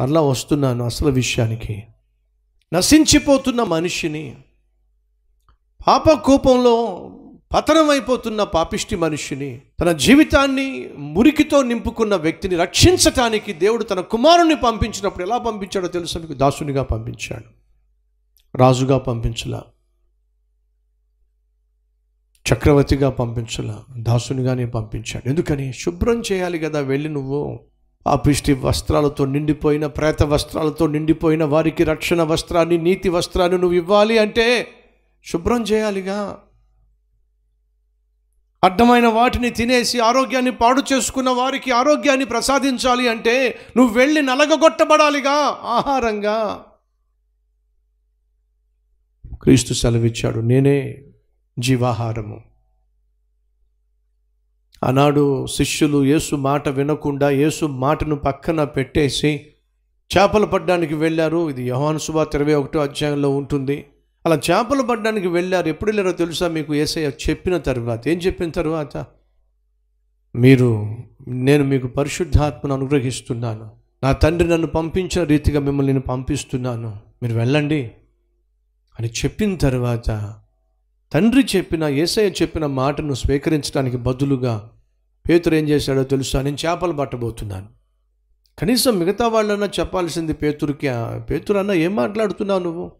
మరలా వస్తున్నాను అసలు విషయానికి. నశించిపోతున్న మనిషిని పాప కోపంలో పతనమైపోతున్న పాపిష్టి మనిషిని తన జీవితాన్ని మురికితో నింపుకున్న వ్యక్తిని రక్షించటానికి దేవుడు తన కుమారుణ్ణి పంపించినప్పుడు ఎలా పంపించాడో తెలుసా మీకు? దాసునిగా పంపించాడు. రాజుగా పంపించలా. చక్రవర్తిగా పంపించలా. దాసునిగానే పంపించాడు. ఎందుకని? శుభ్రం చేయాలి కదా వెళ్ళి నువ్వు. పాపిష్టి వస్త్రాలతో నిండిపోయిన ప్రేత వస్త్రాలతో నిండిపోయిన వారికి రక్షణ వస్త్రాన్ని నీతి వస్త్రాన్ని నువ్వు ఇవ్వాలి అంటే శుభ్రం చేయాలిగా. అడ్డమైన వాటిని తినేసి ఆరోగ్యాన్ని పాడు చేసుకున్న వారికి ఆరోగ్యాన్ని ప్రసాదించాలి అంటే నువ్వు వెళ్ళి నలగగొట్టబడాలిగా ఆహారంగా. క్రీస్తు సెలవిచ్చాడు నేనే జీవాహారము. ఆనాడు శిష్యులు యేసు మాట వినకుండా యేసు మాటను పక్కన పెట్టేసి చేపలు పడ్డానికి వెళ్ళారు. ఇది యహాన్ సువార్త ఇరవై ఒకటో అధ్యాయంలో ఉంటుంది. అలా చేపలు పడ్డానికి వెళ్ళారు. ఎప్పుడు వెళ్ళారో తెలుసా మీకు? ఏసయ్య చెప్పిన తర్వాత. ఏం చెప్పిన తర్వాత? మీరు నేను మీకు పరిశుద్ధాత్మను అనుగ్రహిస్తున్నాను. నా తండ్రి నన్ను పంపించిన రీతిగా మిమ్మల్ని నేను పంపిస్తున్నాను. మీరు వెళ్ళండి అని చెప్పిన తర్వాత తండ్రి చెప్పిన ఏసయ్య చెప్పిన మాటను స్వీకరించడానికి బదులుగా పేతురు ఏం చేశాడో తెలుసా? నేను చేపలు పట్టబోతున్నాను. కనీసం మిగతా వాళ్ళన్నా చెప్పాల్సింది పేతురికి. పేతురన్న ఏం మాట్లాడుతున్నావు నువ్వు?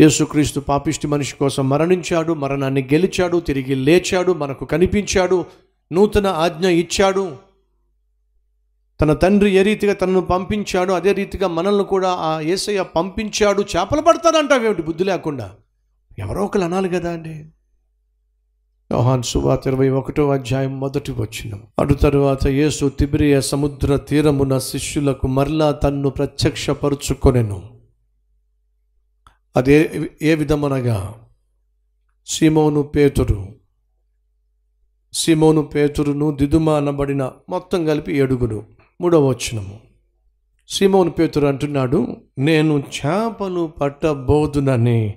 యేసుక్రీస్తు పాపిష్టి మనిషి కోసం మరణించాడు మరణాన్ని గెలిచాడు తిరిగి లేచాడు మనకు కనిపించాడు నూతన ఆజ్ఞ ఇచ్చాడు. తన తండ్రి ఏ రీతిగా తనను పంపించాడు అదే రీతిగా మనల్ని కూడా ఆ ఏసయ్య పంపించాడు. చేపలు పడతాడంటావేమిటి బుద్ధి లేకుండా? ఎవరో ఒకరు అనాలి కదా అండి. యోహాన్ సువార్త ఇరవై ఒకటో అధ్యాయం మొదటి వచ్చిన అటు తరువాత యేసు తిబిరియ సముద్ర తీరమున శిష్యులకు మరలా తన్ను ప్రత్యక్షపరుచుకొనెను. అదే ఏ విధమనగా? సీమోను పేతురు. సీమోను పేతురును దిదుమా అనబడిన మొత్తం కలిపి ఏడుగురు మూడవ వచనము. సీమోను పేతురు అంటున్నాడు నేను చేపలు పట్టబోదునని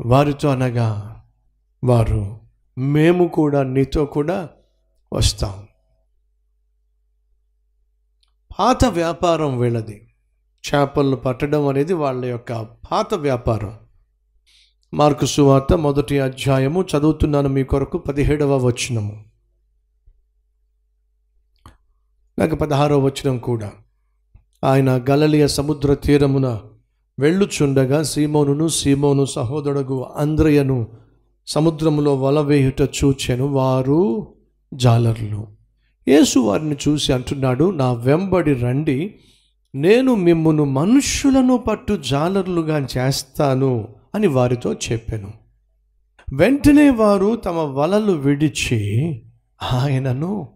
వారితో అనగా వారు మేము కూడా నీతో కూడా వస్తాం. పాత వ్యాపారం వీళ్ళది. చేపలను పట్టడం అనేది వాళ్ళ యొక్క పాత వ్యాపారం. మార్కు సువార్త మొదటి అధ్యాయము చదువుతున్నాను మీ కొరకు పదిహేడవ వచనము. నాకు పదహారవ వచనం కూడా. ఆయన గలలియ సముద్ర తీరమున వెళ్ళుచుండగా సీమోనును సీమోను సహోదరుడు అంద్రయను సముద్రములో వల వేయుట చూచెను వారు జాలర్లు. యేసు వారిని చూసి అంటున్నాడు నా వెంబడి రండి నేను మిమ్మును మనుష్యులను పట్టు జాలర్లుగా చేస్తాను అని వారితో చెప్పాను. వెంటనే వారు తమ వలలు విడిచి ఆయనను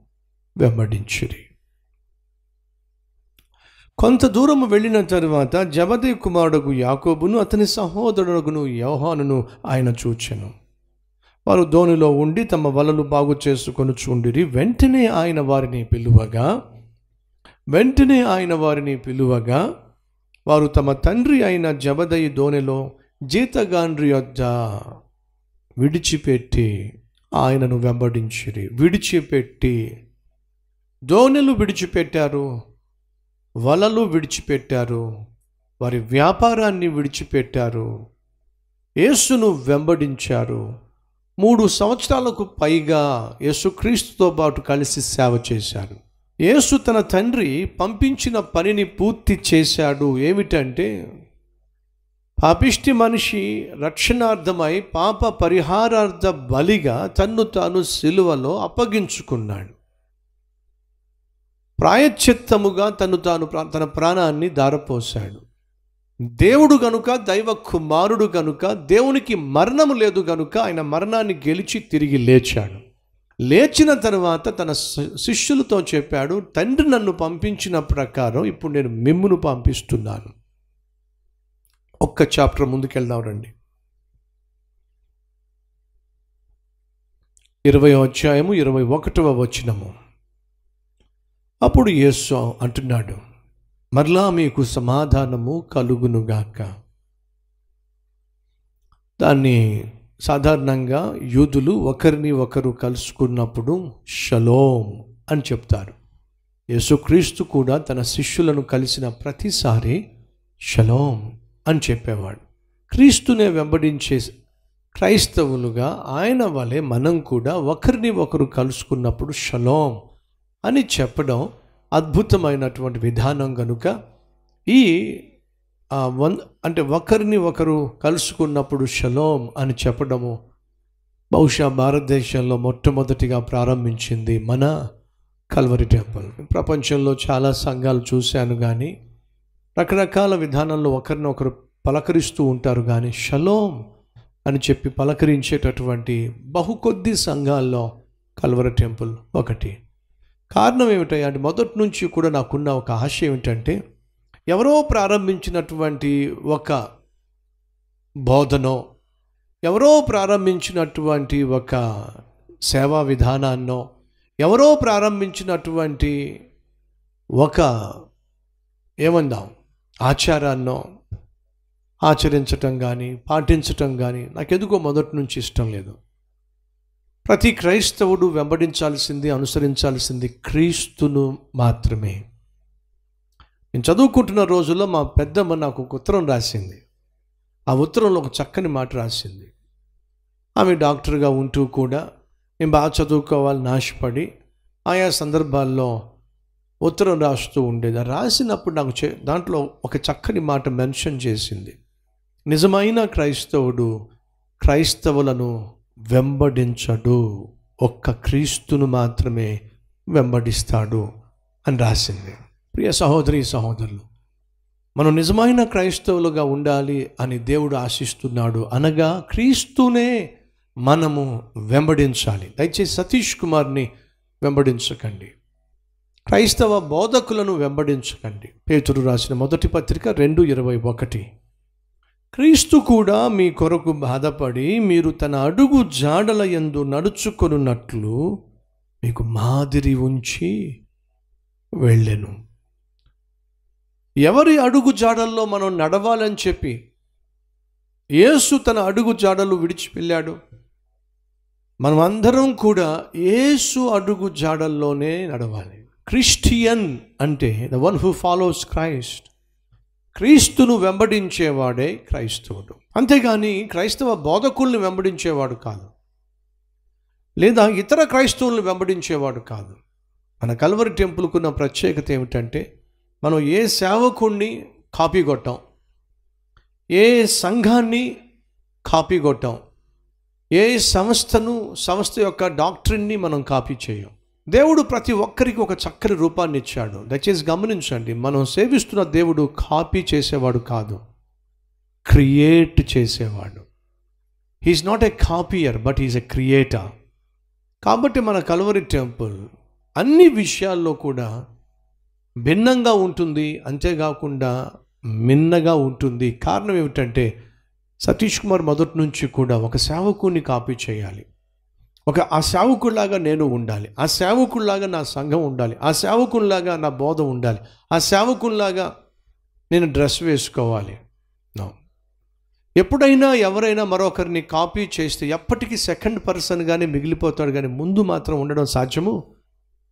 వెంబడించిరి. కొంత దూరము వెళ్ళిన తరువాత జబదే కుమారుడు యాకోబును అతని సహోదరుడుగును యోహానును ఆయన చూచెను. వారు ధోనిలో ఉండి తమ వలలు బాగు చేసుకొని చూండిరి వెంటనే ఆయన వారిని పిలువగా వెంటనే ఆయన వారిని పిలువగా వారు తమ తండ్రి అయిన జబదయి దోణిలో జీతగాండ్రి యొద్ద విడిచిపెట్టి ఆయనను వెంబడించిరి. విడిచిపెట్టి దోణెలు విడిచిపెట్టారు వలలు విడిచిపెట్టారు వారి వ్యాపారాన్ని విడిచిపెట్టారు యేసును వెంబడించారు. మూడు సంవత్సరాలకు పైగా యేసుక్రీస్తుతో పాటు కలిసి సేవ చేశారు యేసు తన తండ్రి పంపించిన పనిని పూర్తి చేశాడు. ఏమిటంటే పాపిష్టి మనిషి రక్షణార్థమై పాప పరిహారార్థ బలిగా తన్ను తాను సిలువలో అప్పగించుకున్నాడు. ప్రాయశ్చిత్తముగా తను తాను ప్రా- తన ప్రాణాన్ని దారపోశాడు దేవుడు గనుక దైవ కుమారుడు గనుక దేవునికి మరణము లేదు గనుక ఆయన మరణాన్ని గెలిచి తిరిగి లేచాడు. లేచిన తర్వాత తన శి- శిష్యులతో చెప్పాడు తండ్రి నన్ను పంపించిన ప్రకారం ఇప్పుడు నేను మిమ్మును పంపిస్తున్నాను. ఒక్క చాప్టర్ ముందుకెళ్దాం రండి. ఇరవై అధ్యాయము ఇరవై ఒకటవ వచనము. అప్పుడు యేసు అంటున్నాడు మరలా మీకు సమాధానము కలుగునుగాక. దాన్ని సాధారణంగా యూదులు ఒకరిని ఒకరు కలుసుకున్నప్పుడు షలోం అని చెప్తారు. యేసుక్రీస్తు కూడా తన శిష్యులను కలిసిన ప్రతిసారి షలోం అని చెప్పేవాడు. క్రీస్తునే వెంబడించే క్రైస్తవులుగా ఆయన వలె మనం కూడా ఒకరిని ఒకరు కలుసుకున్నప్పుడు షలోం అని చెప్పడం అద్భుతమైనటువంటి విధానం కనుక ఈ వన్ అంటే ఒకరిని ఒకరు కలుసుకున్నప్పుడు షలోం అని చెప్పడము బహుశా భారతదేశంలో మొట్టమొదటిగా ప్రారంభించింది మన కల్వరి టెంపుల్. ప్రపంచంలో చాలా సంఘాలు చూశాను కానీ రకరకాల విధానంలో ఒకరినొకరు పలకరిస్తూ ఉంటారు కానీ షలోం అని చెప్పి పలకరించేటటువంటి బహు కొద్ది సంఘాల్లో కల్వర టెంపుల్ ఒకటి. కారణం ఏమిటంటే అంటే మొదటి నుంచి కూడా నాకున్న ఒక ఆశ ఏమిటంటే ఎవరో ప్రారంభించినటువంటి ఒక బోధనో ఎవరో ప్రారంభించినటువంటి ఒక సేవా విధానాన్నో ఎవరో ప్రారంభించినటువంటి ఒక ఏమందాం ఆచారాన్నో ఆచరించటం కానీ పాటించటం కానీ నాకెందుకో మొదటి నుంచి ఇష్టం లేదు. ప్రతి క్రైస్తవుడు వెంబడించాల్సింది అనుసరించాల్సింది క్రీస్తును మాత్రమే. నేను చదువుకుంటున్న రోజుల్లో మా పెద్దమ్మ నాకు ఒక ఉత్తరం రాసింది. ఆ ఉత్తరంలో ఒక చక్కని మాట రాసింది. ఆమె డాక్టర్గా ఉంటూ కూడా నేను బాగా చదువుకోవాలని ఆశపడి ఆయా సందర్భాల్లో ఉత్తరం రాస్తూ ఉండేది. రాసినప్పుడు నాకు చే దాంట్లో ఒక చక్కని మాట మెన్షన్ చేసింది. నిజమైన క్రైస్తవుడు క్రైస్తవులను వెంబడించడు. ఒక్క క్రీస్తును మాత్రమే వెంబడిస్తాడు అని రాసింది. ప్రియ సహోదరి సహోదరులు మనం నిజమైన క్రైస్తవులుగా ఉండాలి అని దేవుడు ఆశిస్తున్నాడు అనగా క్రీస్తునే మనము వెంబడించాలి. దయచేసి సతీష్ కుమార్ని వెంబడించకండి. క్రైస్తవ బోధకులను వెంబడించకండి. పేతురు రాసిన మొదటి పత్రిక రెండు ఇరవై ఒకటి. క్రీస్తు కూడా మీ కొరకు బాధపడి మీరు తన అడుగు జాడల యందు నడుచుకొనున్నట్లు మీకు మాదిరి ఉంచి వెళ్ళెను. ఎవరి అడుగు జాడల్లో మనం నడవాలని చెప్పి యేసు తన అడుగు జాడలు విడిచి వెళ్ళాడు? మనం అందరం కూడా యేసు అడుగు జాడల్లోనే నడవాలి. క్రిస్టియన్ అంటే the one who follows Christ. క్రీస్తును వెంబడించేవాడే క్రైస్తవుడు. అంతేగాని క్రైస్తవ బోధకుల్ని వెంబడించేవాడు కాదు. లేదా ఇతర క్రైస్తవుల్ని వెంబడించేవాడు కాదు. మన కల్వరి టెంపుల్కున్న ప్రత్యేకత ఏమిటంటే మనం ఏ సేవకుణ్ణి కాపీ కొట్టాం ఏ సంఘాన్ని కాపీ కొట్టాం ఏ సంస్థను సంస్థ యొక్క డాక్టరీని మనం కాపీ చేయం. దేవుడు ప్రతి ఒక్కరికి ఒక చక్కని రూపాన్ని ఇచ్చాడు. దయచేసి గమనించండి మనం సేవిస్తున్న దేవుడు కాపీ చేసేవాడు కాదు. క్రియేట్ చేసేవాడు. He is not a copier but is a creator కాబట్టి మన కల్వరి టెంపుల్ అన్ని విషయాల్లో కూడా భిన్నంగా ఉంటుంది అంతేకాకుండా మిన్నగా ఉంటుంది. కారణం ఏమిటంటే సతీష్ కుమార్ మొదటి నుంచి కూడా ఒక సేవకుని కాపీ చేయాలి. ఒక ఆ సేవకుల్లాగా నేను ఉండాలి. ఆ సేవకుల్లాగా నా సంఘం ఉండాలి. ఆ సేవకుల్లాగా నా బోధ ఉండాలి. ఆ సేవకుల్లాగా నేను డ్రెస్ వేసుకోవాలి. ఎప్పుడైనా ఎవరైనా మరొకరిని కాపీ చేస్తే ఎప్పటికీ సెకండ్ పర్సన్గానే మిగిలిపోతాడు కానీ ముందు మాత్రం ఉండడం సాధ్యము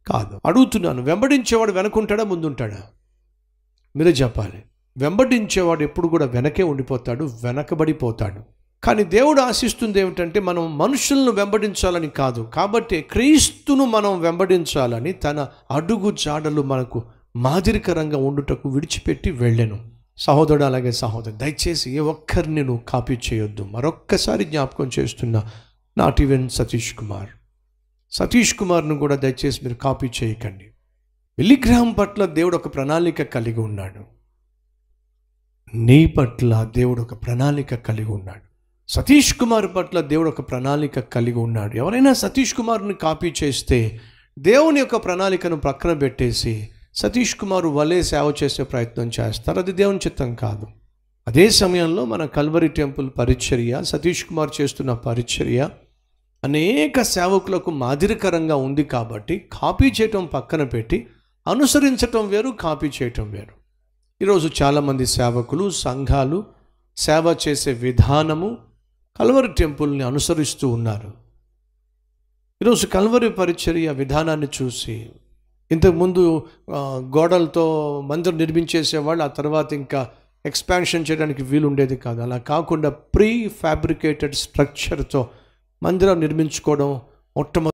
కాదు. అడుగుతున్నాను వెంబడించేవాడు వెనకుంటాడా ముందుంటాడా? మీరే చెప్పాలి. వెంబడించేవాడు ఎప్పుడు కూడా వెనకే ఉండిపోతాడు వెనకబడిపోతాడు. కానీ దేవుడు ఆశిస్తుంది ఏమిటంటే మనం మనుషులను వెంబడించాలని కాదు. కాబట్టి క్రీస్తును మనం వెంబడించాలని తన అడుగు జాడలు మనకు మాదిరికరంగా ఉండుటకు విడిచిపెట్టి వెళ్ళాను. సహోదరుడు అలాగే సహోదరు దయచేసి ఏ ఒక్కరిని నువ్వు కాపీ చేయొద్దు. మరొక్కసారి జ్ఞాపకం చేస్తున్న నాట్ ఈవెన్ సతీష్ కుమార్. సతీష్ కుమార్ను కూడా దయచేసి మీరు కాపీ చేయకండి. విలిగ్రహం పట్ల దేవుడు ఒక ప్రణాళిక కలిగి ఉన్నాడు. నీ పట్ల దేవుడు ఒక ప్రణాళిక కలిగి ఉన్నాడు. సతీష్ కుమార్ పట్ల దేవుడు ఒక ప్రణాళిక కలిగి ఉన్నాడు. ఎవరైనా సతీష్ కుమార్ని కాపీ చేస్తే దేవుని యొక్క ప్రణాళికను ప్రక్కన పెట్టేసి సతీష్ కుమార్ వలే సేవ చేసే ప్రయత్నం చేస్తారు. అది దేవుని చిత్తం కాదు. అదే సమయంలో మన కల్వరి టెంపుల్ పరిచర్య సతీష్ కుమార్ చేస్తున్న పరిచర్య అనేక సేవకులకు మాదిరికరంగా ఉంది కాబట్టి కాపీ చేయటం పక్కన పెట్టి అనుసరించటం వేరు కాపీ చేయటం వేరు. ఈరోజు చాలామంది సేవకులు సంఘాలు సేవ చేసే విధానము కల్వరి టెంపుల్ని అనుసరిస్తూ ఉన్నారు. ఈరోజు కల్వరి పరిచర్య విధానాన్ని చూసి ఇంతకుముందు గోడలతో మందిరం నిర్మించేసేవాళ్ళు ఆ తర్వాత ఇంకా ఎక్స్పాన్షన్ చేయడానికి వీలుండేది కాదు. అలా కాకుండా ప్రీ ఫ్యాబ్రికేటెడ్ స్ట్రక్చర్తో మందిరం నిర్మించుకోవడం మొట్టమొదటి